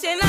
sin